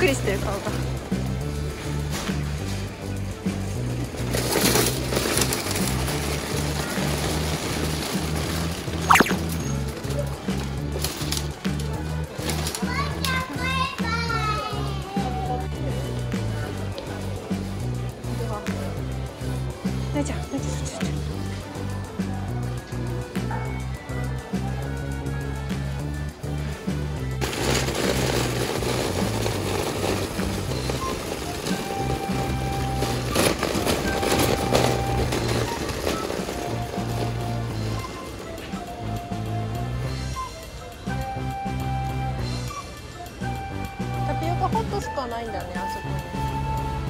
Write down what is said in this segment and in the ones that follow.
くりしてる顔が。なちゃんなちゃんそっちそっちトしかないんだねあそこに。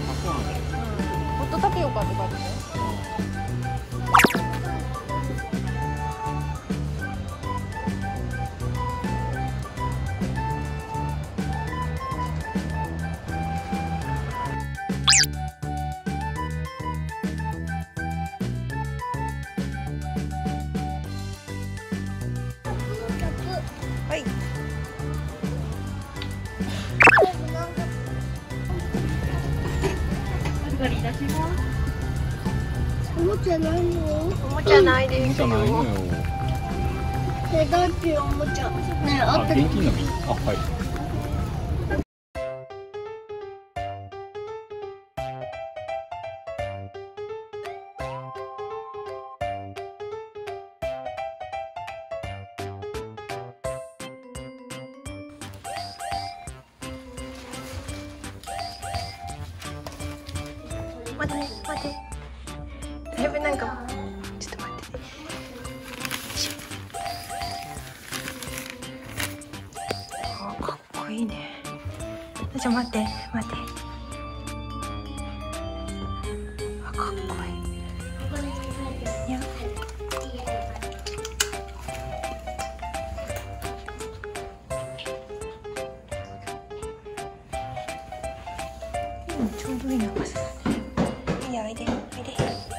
あそうなんだ。うん。ホットタピオカって書いてねはいおもちゃないの？おもちゃないですじゃないのよ。え、だっておもちゃ。ねえ、ああった。現金のみ。あはい待って待って。だいぶなんかちょっと待って。ねあかっこいいね。ちょ待って待って。あかっこいい。いや。ちょうどいい長さだ有一点，一点。